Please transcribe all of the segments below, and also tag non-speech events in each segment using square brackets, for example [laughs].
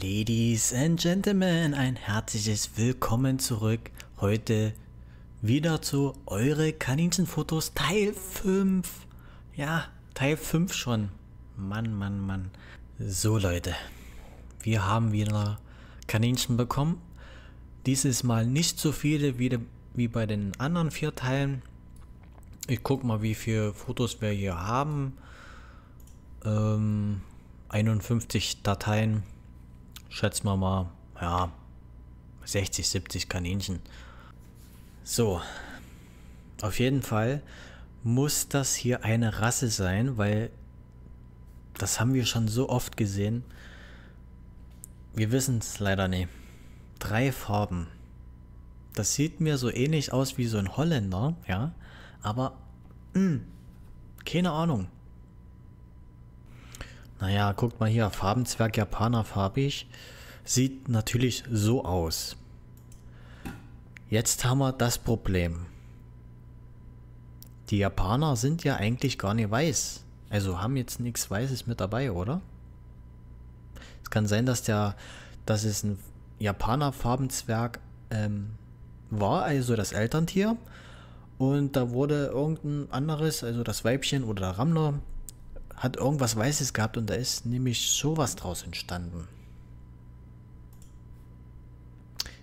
Ladies and Gentlemen, ein herzliches Willkommen zurück. Heute wieder zu Eure Kaninchenfotos Teil 5. Ja, Teil 5 schon. Mann, Mann, Mann. So Leute, wir haben wieder Kaninchen bekommen. Dieses Mal nicht so viele wie, wie bei den anderen vier Teilen. Ich guck mal, wie viele Fotos wir hier haben. Ähm, 51 Dateien. Schätzen wir mal, ja, 60, 70 Kaninchen. So, auf jeden Fall muss das hier eine Rasse sein, weil das haben wir schon so oft gesehen. Wir wissen es leider nicht. Drei Farben. Das sieht mir so ähnlich aus wie so ein Holländer, ja, aber mh, hm, keine Ahnung. Naja, guckt mal hier, Farbenzwerg Japaner farbig. Sieht natürlich so aus. Jetzt haben wir das Problem. Die Japaner sind ja eigentlich gar nicht weiß. Also haben jetzt nichts Weißes mit dabei, oder? Es kann sein, dass der, dass es ein Japaner Farbenzwerg ähm, war, also das Elterntier. Und da wurde irgendein anderes, also das Weibchen oder der Rammler, hat irgendwas Weißes gehabt und da ist nämlich sowas draus entstanden.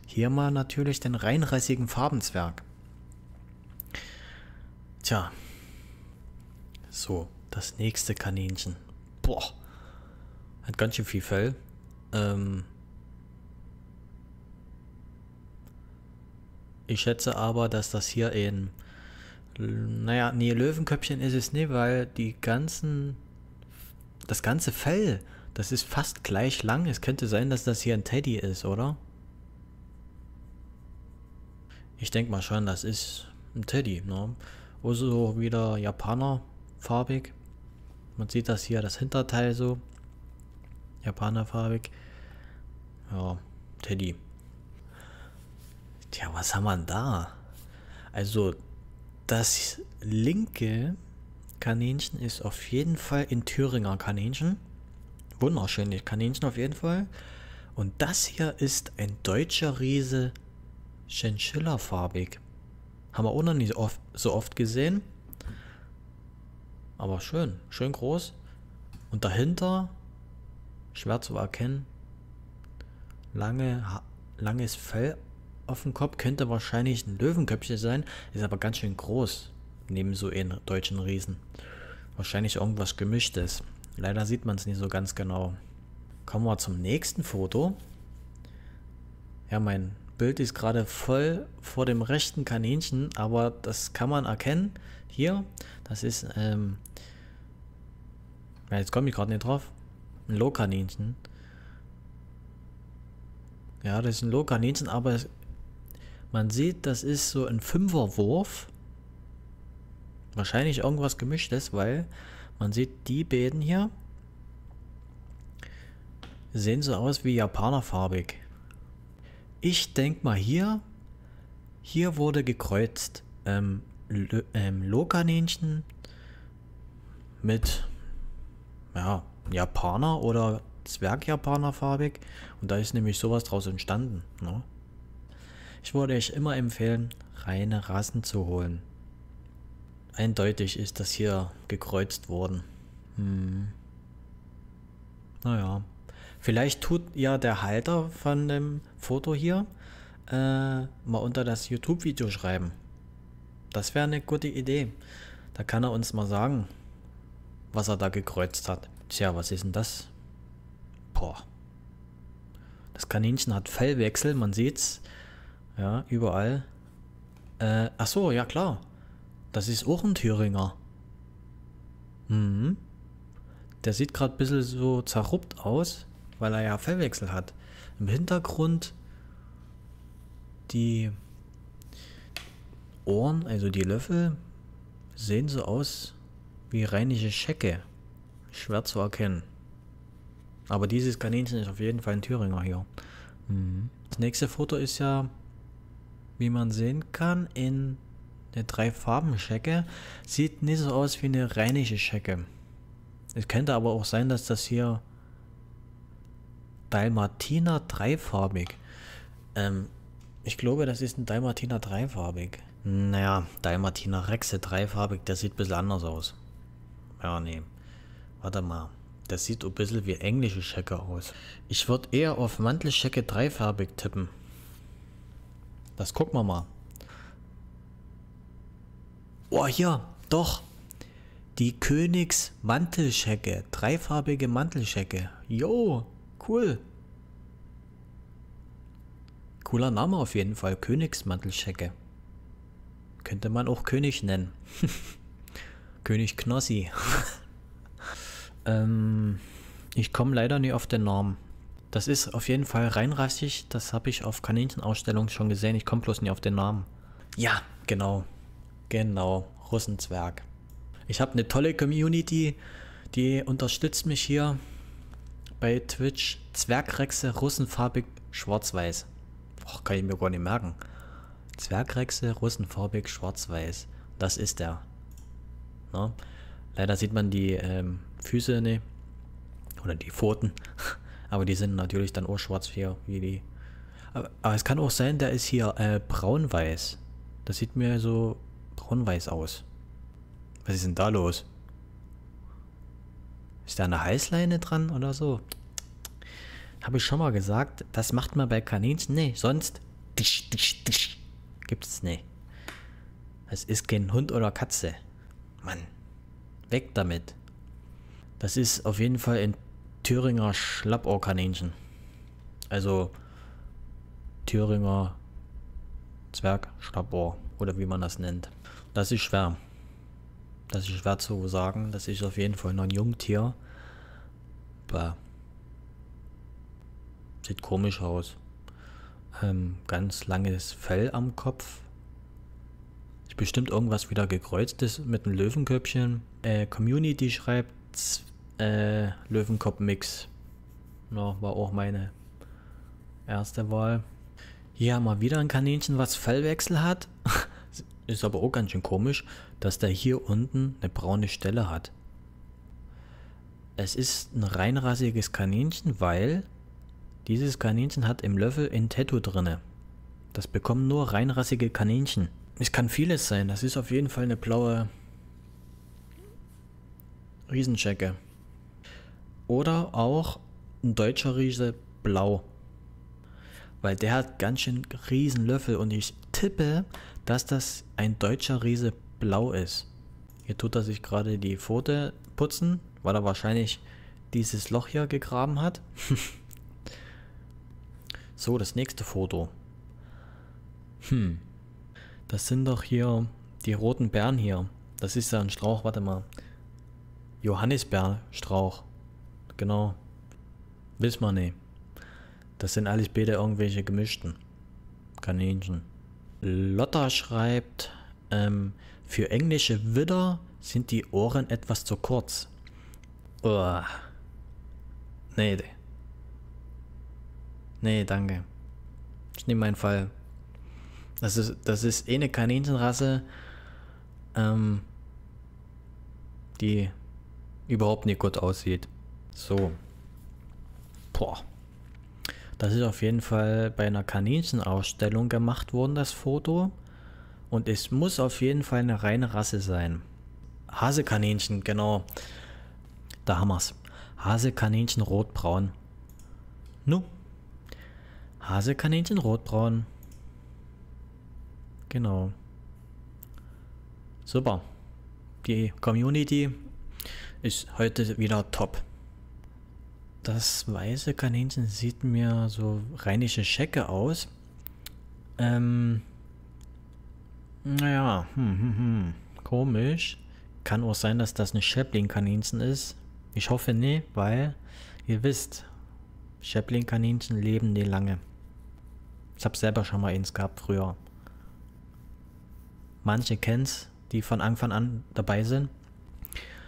Hier mal natürlich den reinrassigen Farbenzwerg. Tja. So, das nächste Kaninchen. Boah. Hat ganz schön viel Fell. Ähm ich schätze aber, dass das hier ein... Naja, nee, Löwenköpfchen ist es nicht, weil die ganzen das ganze Fell, das ist fast gleich lang. Es könnte sein, dass das hier ein Teddy ist, oder? Ich denke mal schon, das ist ein Teddy, ne? Also wieder Japaner farbig. Man sieht das hier, das Hinterteil so. Japaner farbig. Ja, Teddy. Tja, was haben wir denn da? Also, das linke Kaninchen ist auf jeden Fall in Thüringer Kaninchen. Wunderschöne Kaninchen auf jeden Fall. Und das hier ist ein deutscher Riese Chinchilla-farbig. Haben wir auch noch nicht oft, so oft gesehen. Aber schön, schön groß. Und dahinter, schwer zu erkennen, lange, langes Fell auf dem Kopf. Könnte wahrscheinlich ein Löwenköpfchen sein, ist aber ganz schön groß neben so einen deutschen Riesen. Wahrscheinlich irgendwas gemischtes. Leider sieht man es nicht so ganz genau. Kommen wir zum nächsten Foto. Ja, mein Bild ist gerade voll vor dem rechten Kaninchen, aber das kann man erkennen. Hier, das ist, ähm, ja, jetzt komme ich gerade nicht drauf. Ein Lohkaninchen. Ja, das ist ein Lohkaninchen, aber man sieht, das ist so ein Fünferwurf. Wahrscheinlich irgendwas gemischtes, weil man sieht die beiden hier sehen so aus wie Japanerfarbig. Ich denke mal hier, hier wurde gekreuzt ähm, ähm, Lokaninchen mit ja, Japaner oder Zwergjapanerfarbig und da ist nämlich sowas draus entstanden. Ne? Ich würde euch immer empfehlen, reine Rassen zu holen. Eindeutig ist das hier gekreuzt worden. Hm. Naja. Vielleicht tut ja der Halter von dem Foto hier äh, mal unter das YouTube-Video schreiben. Das wäre eine gute Idee. Da kann er uns mal sagen, was er da gekreuzt hat. Tja, was ist denn das? Boah. Das Kaninchen hat Fellwechsel, man sieht's. Ja, überall. Äh, ach so, ja klar. Das ist auch ein Thüringer. Mhm. Der sieht gerade ein bisschen so zerruppt aus, weil er ja Fellwechsel hat. Im Hintergrund die Ohren, also die Löffel, sehen so aus wie rheinische Schecke. Schwer zu erkennen. Aber dieses Kaninchen ist auf jeden Fall ein Thüringer hier. Mhm. Das nächste Foto ist ja, wie man sehen kann, in eine drei Farben Schecke. Sieht nicht so aus wie eine rheinische Schecke. Es könnte aber auch sein, dass das hier Dalmatiner dreifarbig. Ähm, ich glaube, das ist ein Dalmatiner dreifarbig. Naja, Dalmatiner Rexe dreifarbig, der sieht ein bisschen anders aus. Ja, nee. Warte mal. Das sieht ein bisschen wie englische Schecke aus. Ich würde eher auf Mantelschecke dreifarbig tippen. Das gucken wir mal. Oh, hier, doch. Die Königs Mantelschecke. Dreifarbige Mantelschecke. Jo, cool. Cooler Name auf jeden Fall. Königsmantelschecke. Könnte man auch König nennen. [laughs] König Knossi. [laughs] ähm, ich komme leider nie auf den Namen. Das ist auf jeden Fall reinrassig. Das habe ich auf Kaninchenausstellungen schon gesehen. Ich komme bloß nie auf den Namen. Ja, genau. Genau. Russenzwerg. Ich habe eine tolle Community. Die unterstützt mich hier bei Twitch. Zwergrexe, russenfarbig, schwarz-weiß. Kann ich mir gar nicht merken. Zwergrexe, russenfarbig, schwarz-weiß. Das ist der. Na? Leider sieht man die ähm, Füße nicht. Oder die Pfoten. [laughs] Aber die sind natürlich dann auch schwarz hier, wie die. Aber, aber, es kann auch sein, der ist hier äh, braun-weiß. Das sieht mir so braun-weiß aus. Was ist denn da los? Ist da eine Heißleine dran oder so? Habe ich schon mal gesagt, das macht man bei Kaninchen. Nee, sonst tisch, tisch, tisch. gibt's nicht. Es ist kein Hund oder Katze. Mann, weg damit. Das ist auf jeden Fall ein Thüringer Schlappohrkaninchen. Also Thüringer Zwergschlappohr oder wie man das nennt. Das ist schwer. Das ist schwer zu sagen. Das ist auf jeden Fall noch ein Jungtier. Bah. Sieht komisch aus. Ähm, ganz langes Fell am Kopf. Ist bestimmt irgendwas wieder gekreuztes mit einem Löwenköpfchen. Äh, Community schreibt äh, Löwenkopf-Mix. Ja, war auch meine erste Wahl. Hier haben wir wieder ein Kaninchen, was Fellwechsel hat. [laughs] Ist aber auch ganz schön komisch, dass der hier unten eine braune Stelle hat. Es ist ein reinrassiges Kaninchen, weil dieses Kaninchen hat im Löffel ein Tattoo drinne. Das bekommen nur reinrassige Kaninchen. Es kann vieles sein. Das ist auf jeden Fall eine blaue Riesenschecke. Oder auch ein deutscher Riese blau. Weil der hat ganz schön riesen Löffel und ich tippe, dass das ein deutscher Riese blau ist. Hier tut er sich gerade die Pfote putzen, weil er wahrscheinlich dieses Loch hier gegraben hat. [laughs] So, das nächste Foto. Hm. Das sind doch hier die roten Beeren hier. Das ist ja ein Strauch, warte mal. Johannisbeerstrauch. Genau. Wissen wir nicht. Das sind alles beide irgendwelche gemischten Kaninchen. Lotta schreibt, ähm, für englische Widder sind die Ohren etwas zu kurz. Oh. Nee, Nee, danke. Ich nehme meinen Fall. Das ist, das ist eh eine Kaninchenrasse, ähm, die überhaupt nicht gut aussieht. So. Boah. Das ist auf jeden Fall bei einer Kaninchenausstellung gemacht worden, das Foto. Und es muss auf jeden Fall eine reine Rasse sein. Hasekaninchen, genau. Da haben wir's. Hasekaninchen rotbraun. Nu, Hasekaninchen rotbraun. Genau. Super. Die Community ist heute wieder top. Das weiße Kaninchen sieht mir so rheinische Schecke aus. Ähm. Naja, hm, hm, hm. Komisch. Kann auch sein, dass das ein Schäppling-Kaninchen ist. Ich hoffe nicht, weil ihr wisst, Schäppling-Kaninchen leben nie lange. Ich habe selber schon mal eins gehabt früher. Manche kennen's, die von Anfang an dabei sind.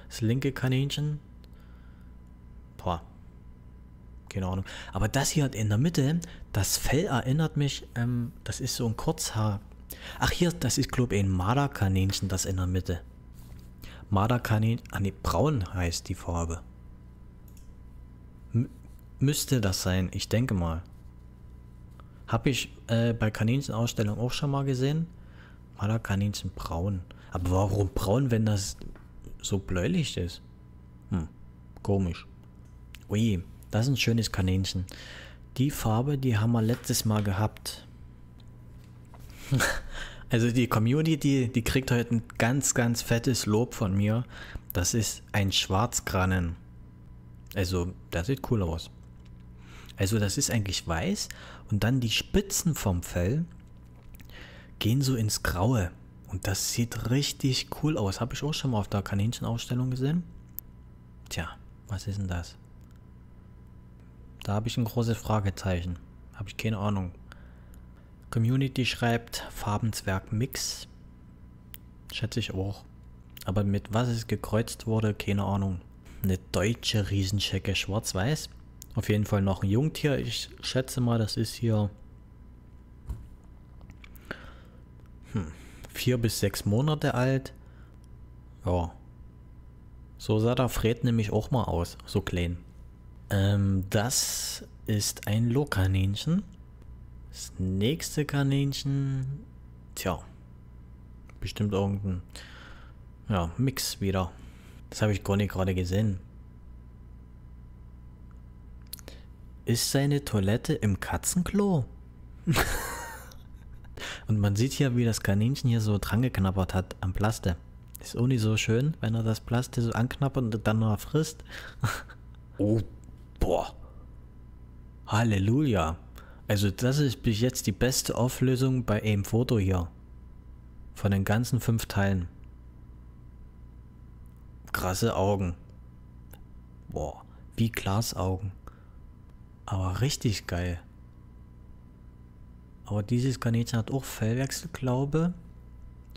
Das linke Kaninchen. Keine Ahnung. Aber das hier in der Mitte, das Fell erinnert mich, ähm, das ist so ein Kurzhaar. Ach hier, das ist glaube ich ein Marderkaninchen, das in der Mitte. Marderkaninchen, ah ne, braun heißt die Farbe. M müsste das sein. Ich denke mal. Habe ich äh, bei Kaninchenausstellung auch schon mal gesehen. Maler Kaninchen braun. Aber warum braun, wenn das so bläulich ist? Hm, komisch. Ui, das ist ein schönes Kaninchen. Die Farbe, die haben wir letztes Mal gehabt. [laughs] also die Community, die kriegt heute ein ganz, ganz fettes Lob von mir. Das ist ein Schwarzgrannen. Also, das sieht cool aus. Also das ist eigentlich weiß und dann die Spitzen vom Fell gehen so ins Graue. Und das sieht richtig cool aus. Habe ich auch schon mal auf der Kaninchenausstellung gesehen. Tja, was ist denn das? Da habe ich ein großes Fragezeichen. Habe ich keine Ahnung. Community schreibt Farbenzwerg Mix. Schätze ich auch. Aber mit was es gekreuzt wurde, keine Ahnung. Eine deutsche Riesenschecke schwarz-weiß. Auf jeden Fall noch ein Jungtier. Ich schätze mal, das ist hier hm, vier bis sechs Monate alt. Ja. So sah der Fred nämlich auch mal aus, so klein. Ähm, das ist ein Lohkaninchen. Das nächste Kaninchen, tja, bestimmt irgendein ja, Mix wieder. Das habe ich gar nicht gerade gesehen. Ist seine Toilette im Katzenklo? [laughs] Und man sieht hier, wie das Kaninchen hier so dran geknabbert hat am Plaste. Ist auch nicht so schön, wenn er das Plaste so anknabbert und dann noch frisst. oh, boah. Halleluja. Also das ist bis jetzt die beste Auflösung bei einem Foto hier. Von den ganzen fünf Teilen. Krasse Augen. Boah, wie Glasaugen. Aber richtig geil. Aber dieses Kaninchen hat auch Fellwechsel, glaube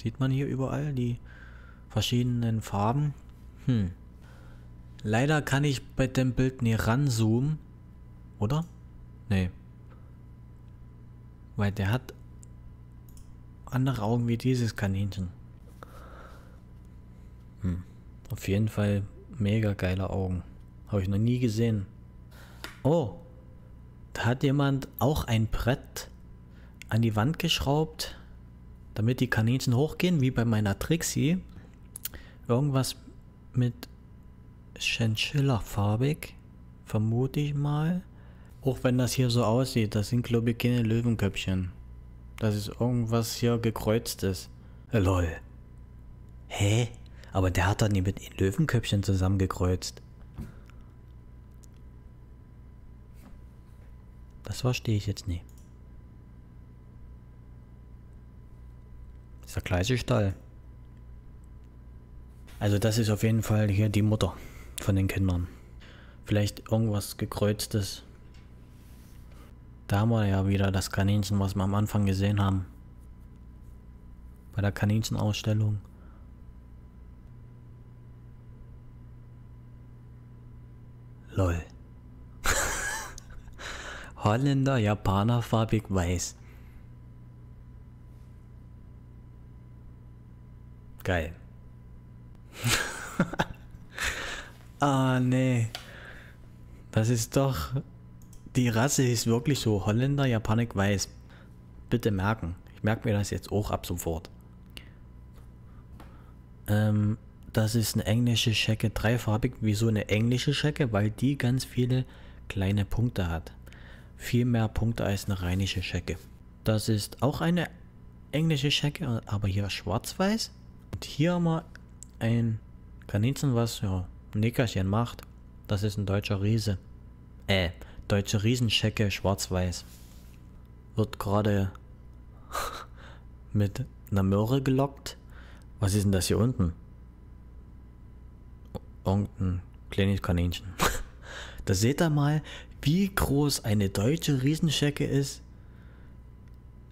Sieht man hier überall die verschiedenen Farben. Hm. Leider kann ich bei dem Bild nie ranzoomen. Oder? Nee. Weil der hat andere Augen wie dieses Kaninchen. Hm. Auf jeden Fall mega geile Augen. Habe ich noch nie gesehen. Oh, da hat jemand auch ein Brett an die Wand geschraubt, damit die Kaninchen hochgehen, wie bei meiner Trixie. Irgendwas mit Chinchilla-farbig, vermute ich mal. Auch wenn das hier so aussieht, das sind glaube ich keine Löwenköpfchen. Das ist irgendwas hier gekreuztes. Äh, lol. Hä? Aber der hat doch nie mit den Löwenköpfchen zusammengekreuzt. Das verstehe ich jetzt. Das ist der gleiche Stall. Also das ist auf jeden Fall hier die Mutter von den Kindern. Vielleicht irgendwas gekreuztes. Da haben wir ja wieder das Kaninchen, was wir am Anfang gesehen haben. Bei der Kaninchenausstellung. Lol. [laughs] Holländer, Japaner, farbig weiß. Geil. Ah, nee. Das ist doch... Die Rasse ist wirklich so Holländer, Japanik, weiß. Bitte merken. Ich merke mir das jetzt auch ab sofort. Ähm, das ist eine englische Schecke dreifarbig. Wieso eine englische Schecke? Weil die ganz viele kleine Punkte hat viel mehr Punkte als eine rheinische Schecke. Das ist auch eine englische Schecke, aber hier schwarz-weiß. Und hier haben wir ein Kaninchen, was ja Nickerchen macht. Das ist ein deutscher Riese. Äh, deutsche Riesenschecke schwarz-weiß. Wird gerade [laughs] mit einer Möhre gelockt. Was ist denn das hier unten? Irgendein kleines Kaninchen. [laughs] da seht ihr mal, wie groß eine deutsche Riesenschecke ist,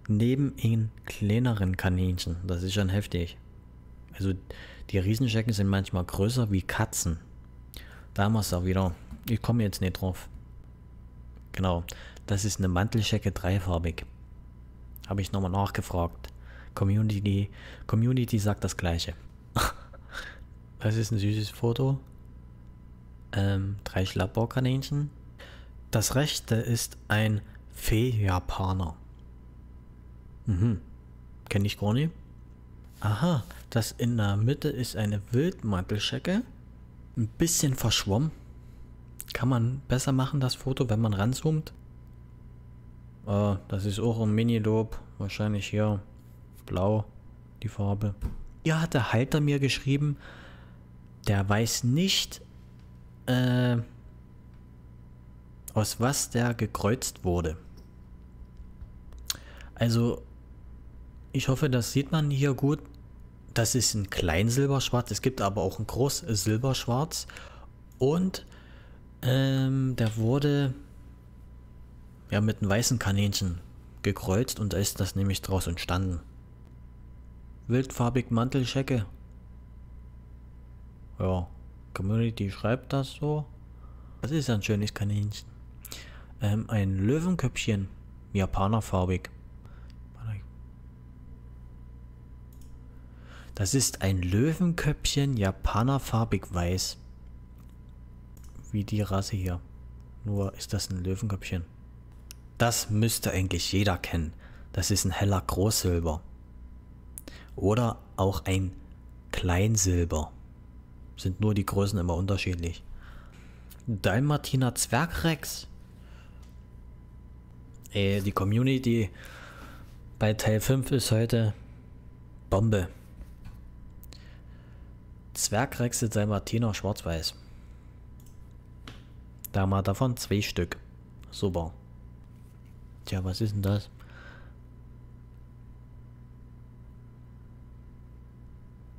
neben in kleineren Kaninchen. Das ist schon heftig. Also die Riesenschecken sind manchmal größer wie Katzen. Da es auch wieder. Ich komme jetzt nicht drauf. Genau, das ist eine Mantelschecke dreifarbig. Habe ich nochmal nachgefragt. Community, Community sagt das gleiche. [laughs] das ist ein süßes Foto. Ähm, drei Schlappohrkaninchen Das rechte ist ein Fee-Japaner. Mhm. Kenne ich gar nicht. Aha, das in der Mitte ist eine Wildmantelschecke. Ein bisschen verschwommen. Kann man besser machen, das Foto, wenn man ranzoomt. Äh, das ist auch ein Mini-Lob. Wahrscheinlich hier blau, die Farbe. Hier hat der Halter mir geschrieben, der weiß nicht, äh, aus was der gekreuzt wurde. Also, ich hoffe, das sieht man hier gut. Das ist ein Kleinsilberschwarz. Es gibt aber auch ein Groß-Silberschwarz. Und ähm, der wurde ja mit einem weißen Kaninchen gekreuzt und da ist das nämlich draus entstanden. Wildfarbig Mantelschecke. Ja, Community schreibt das so. Das ist ein schönes Kaninchen. Ähm, ein Löwenköpfchen. Japanerfarbig. Das ist ein Löwenköpfchen Japanerfarbig weiß. Wie die Rasse hier. Nur ist das ein Löwenköpfchen. Das müsste eigentlich jeder kennen. Das ist ein heller Großsilber. Oder auch ein Kleinsilber. Sind nur die Größen immer unterschiedlich. Dalmatiner Zwergrex. Ey, die Community bei Teil 5 ist heute Bombe. Zwergrexe Dalmatiner schwarz-weiß. Da mal davon zwei Stück. Super. Tja, was ist denn das?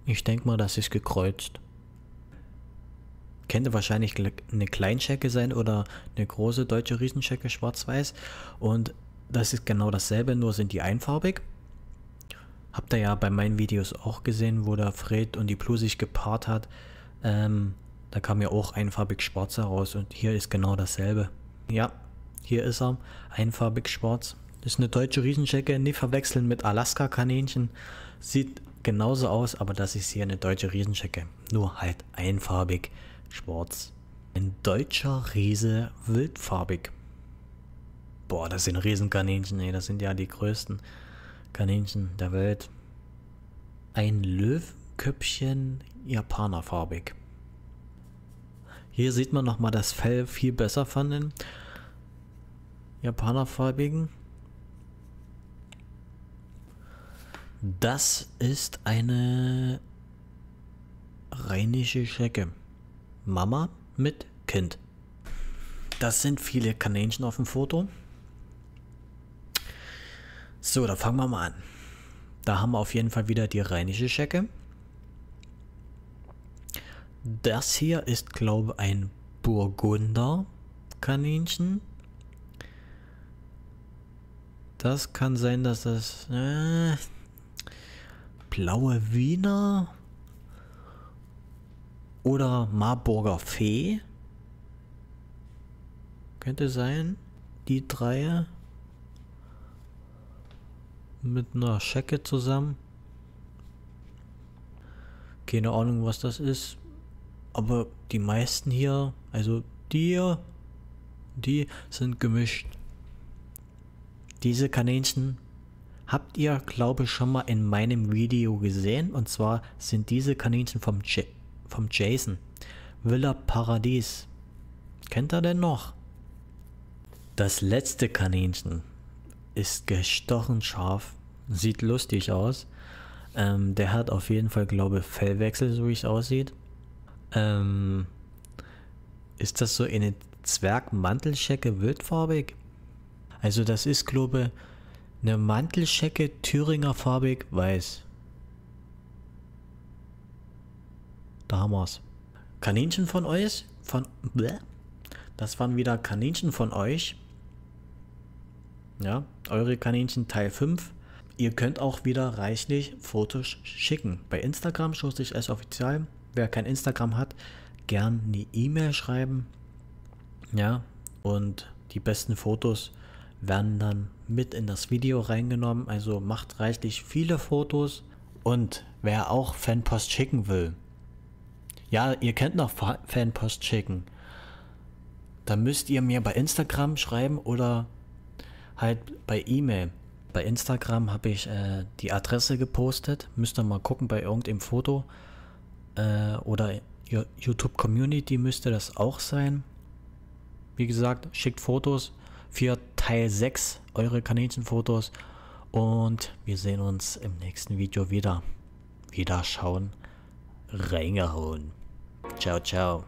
Ich denke mal, das ist gekreuzt. Könnte wahrscheinlich eine Kleinschecke sein oder eine große deutsche Riesenschecke schwarz-weiß. Und das ist genau dasselbe, nur sind die einfarbig. Habt ihr ja bei meinen Videos auch gesehen, wo der Fred und die Blue sich gepaart hat. Ähm, da kam ja auch einfarbig schwarz heraus und hier ist genau dasselbe. Ja, hier ist er, einfarbig schwarz. Das ist eine deutsche Riesenschecke, nicht verwechseln mit Alaska-Kaninchen. Sieht genauso aus, aber das ist hier eine deutsche Riesenschecke. Nur halt einfarbig schwarz. Ein deutscher Riese wildfarbig. Boah, das sind Riesenkaninchen, ey. Das sind ja die größten Kaninchen der Welt. Ein Löwenköpfchen japanerfarbig. Hier sieht man nochmal das Fell viel besser von den Japanerfarbigen. Das ist eine rheinische Schrecke. Mama mit Kind. Das sind viele Kaninchen auf dem Foto. So, da fangen wir mal an. Da haben wir auf jeden Fall wieder die rheinische Schecke. Das hier ist, glaube ich, ein Burgunder Kaninchen. Das kann sein, dass das äh, blaue Wiener oder Marburger Fee könnte sein. Die drei mit einer Schecke zusammen. Keine Ahnung, was das ist. Aber die meisten hier, also die hier, die sind gemischt. Diese Kaninchen habt ihr, glaube ich, schon mal in meinem Video gesehen. Und zwar sind diese Kaninchen vom, J vom Jason. Villa Paradies. Kennt er denn noch? Das letzte Kaninchen ist gestochen scharf. Sieht lustig aus. Ähm, der hat auf jeden Fall, glaube ich, Fellwechsel, so wie es aussieht. Ähm, ist das so eine Zwergmantelschecke wildfarbig? Also das ist, glaube ich, eine Mantelschecke Thüringer farbig weiß. Da haben wir's. Kaninchen von euch? Von. Bleh. Das waren wieder Kaninchen von euch. Ja, eure Kaninchen Teil 5. Ihr könnt auch wieder reichlich Fotos schicken. Bei Instagram stoße ich es offiziell. Wer kein Instagram hat, gern eine E-Mail schreiben. Ja, und die besten Fotos werden dann mit in das Video reingenommen. Also macht reichlich viele Fotos. Und wer auch Fanpost schicken will, ja, ihr könnt noch Fanpost schicken. dann müsst ihr mir bei Instagram schreiben oder halt bei E-Mail. Bei Instagram habe ich äh, die Adresse gepostet. Müsst ihr mal gucken bei irgendeinem Foto. Äh, oder YouTube Community müsste das auch sein. Wie gesagt, schickt Fotos für Teil 6, eure Kaninchenfotos. Und wir sehen uns im nächsten Video wieder. Wieder schauen, reingehauen. Ciao, ciao.